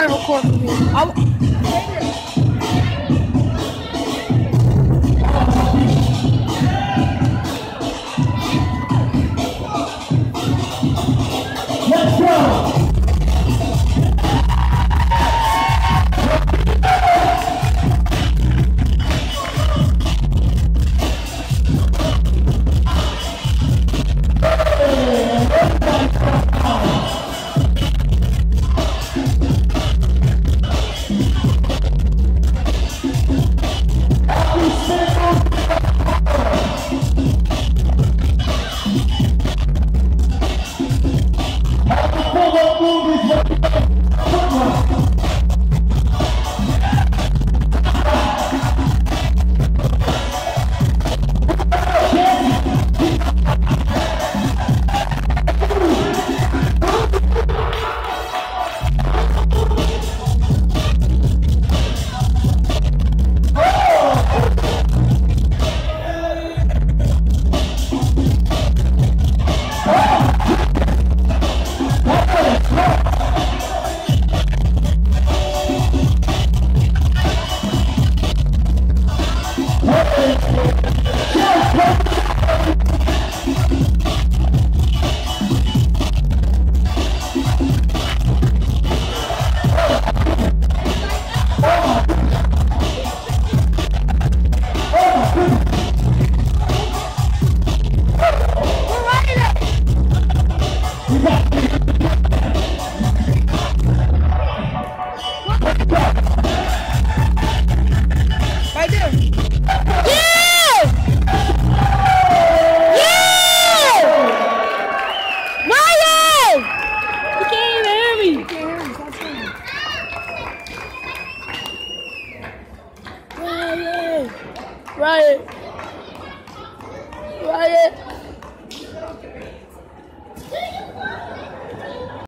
gotta record from here. I'll, Ryan! Ryan!